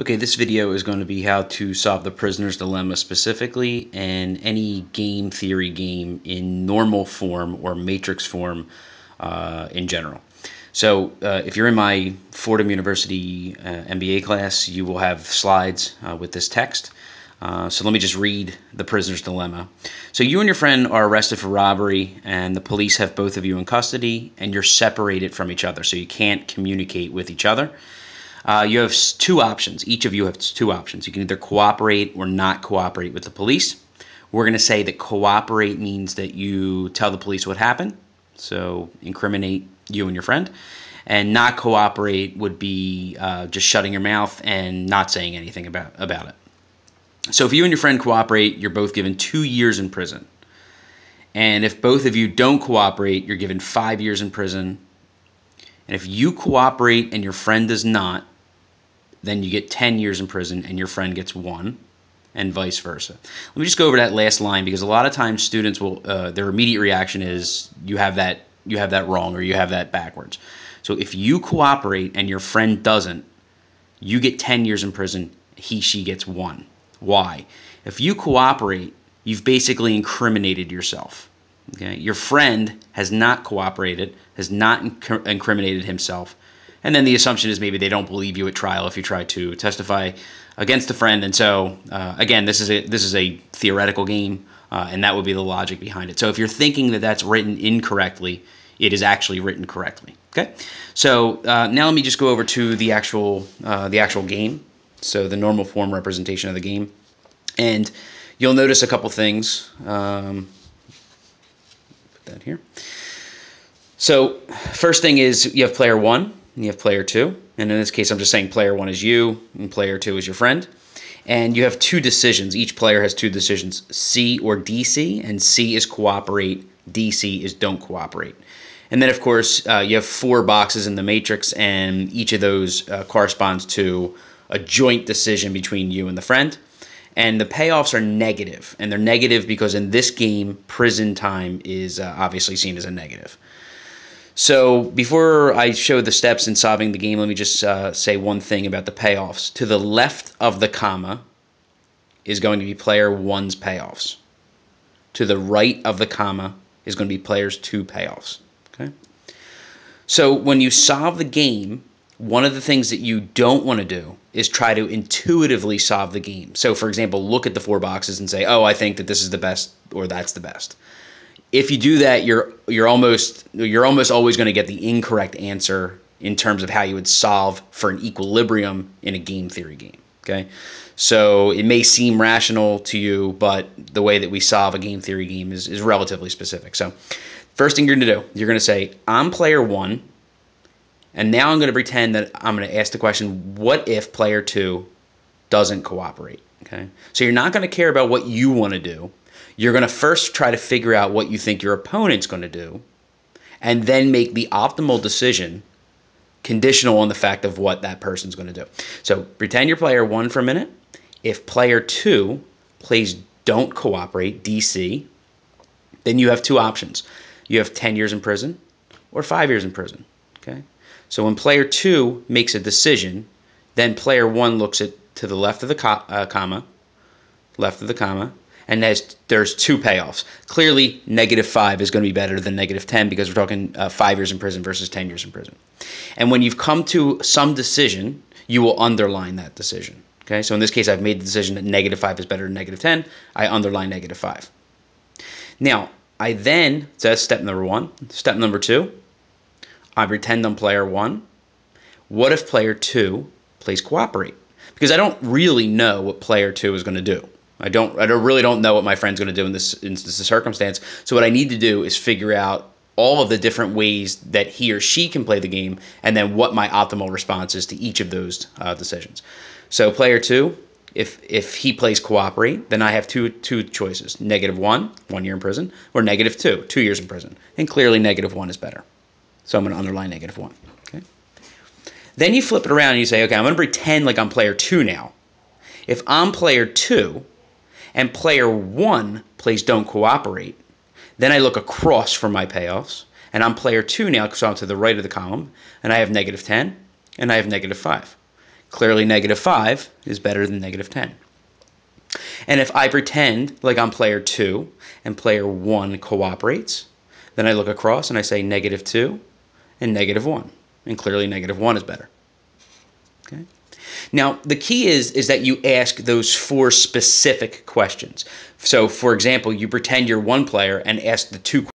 Okay, this video is going to be how to solve the prisoner's dilemma specifically and any game theory game in normal form or matrix form uh, in general. So uh, if you're in my Fordham University uh, MBA class, you will have slides uh, with this text. Uh, so let me just read the prisoner's dilemma. So you and your friend are arrested for robbery and the police have both of you in custody and you're separated from each other so you can't communicate with each other. Uh, you have two options. Each of you have two options. You can either cooperate or not cooperate with the police. We're going to say that cooperate means that you tell the police what happened, so incriminate you and your friend. And not cooperate would be uh, just shutting your mouth and not saying anything about, about it. So if you and your friend cooperate, you're both given two years in prison. And if both of you don't cooperate, you're given five years in prison and if you cooperate and your friend does not, then you get 10 years in prison and your friend gets one, and vice versa. Let me just go over that last line because a lot of times students will, uh, their immediate reaction is you have that you have that wrong or you have that backwards. So if you cooperate and your friend doesn't, you get 10 years in prison, he, she gets one. Why? If you cooperate, you've basically incriminated yourself. Okay? Your friend has not cooperated, has not inc- incriminated himself. And then the assumption is maybe they don't believe you at trial if you try to testify against a friend. And so, uh, again, this is a this is a theoretical game, uh, and that would be the logic behind it. So if you're thinking that that's written incorrectly, it is actually written correctly. Okay. So uh, now let me just go over to the actual uh, the actual game. So the normal form representation of the game, and you'll notice a couple things. Um, that here. So first thing is you have player one and you have player two. And in this case, I'm just saying player one is you and player two is your friend. And you have two decisions. Each player has two decisions, C or DC, and C is cooperate, DC is don't cooperate. And then, of course, uh, you have four boxes in the matrix, and each of those uh, corresponds to a joint decision between you and the friend and the payoffs are negative and they're negative because in this game prison time is uh, obviously seen as a negative so before i show the steps in solving the game let me just uh, say one thing about the payoffs to the left of the comma is going to be player one's payoffs to the right of the comma is going to be players two payoffs okay so when you solve the game one of the things that you don't want to do is try to intuitively solve the game. So, for example, look at the four boxes and say, "Oh, I think that this is the best or that's the best." If you do that, you're you're almost you're almost always going to get the incorrect answer in terms of how you would solve for an equilibrium in a game theory game. Okay, so it may seem rational to you, but the way that we solve a game theory game is is relatively specific. So, first thing you're going to do, you're going to say, "I'm player one." And now I'm going to pretend that I'm going to ask the question, what if player two doesn't cooperate? Okay. So you're not going to care about what you want to do. You're going to first try to figure out what you think your opponent's going to do and then make the optimal decision conditional on the fact of what that person's going to do. So pretend you're player one for a minute. If player two plays don't cooperate, DC, then you have two options. You have 10 years in prison or five years in prison. Okay. So when player two makes a decision, then player one looks at to the left of the co- uh, comma, left of the comma, and there's there's two payoffs. Clearly, negative five is going to be better than negative ten because we're talking uh, five years in prison versus ten years in prison. And when you've come to some decision, you will underline that decision. Okay, so in this case, I've made the decision that negative five is better than negative ten. I underline negative five. Now, I then so that's step number one. Step number two, I pretend I'm player one. What if player two plays cooperate? Because I don't really know what player two is going to do. I don't. I don't really don't know what my friend's going to do in this in this circumstance. So what I need to do is figure out all of the different ways that he or she can play the game, and then what my optimal response is to each of those uh, decisions. So player two, if if he plays cooperate, then I have two two choices: negative one, one year in prison, or negative two, two years in prison. And clearly, negative one is better. So I'm going to underline negative 1. Okay. Then you flip it around and you say, okay, I'm going to pretend like I'm player 2 now. If I'm player 2 and player 1 plays don't cooperate, then I look across for my payoffs. And I'm player 2 now, so I'm to the right of the column, and I have negative 10 and I have negative 5. Clearly, negative 5 is better than negative 10. And if I pretend like I'm player 2 and player 1 cooperates, then I look across and I say negative 2 and negative 1. And clearly negative 1 is better. Okay. Now, the key is, is that you ask those four specific questions. So, for example, you pretend you're one player and ask the two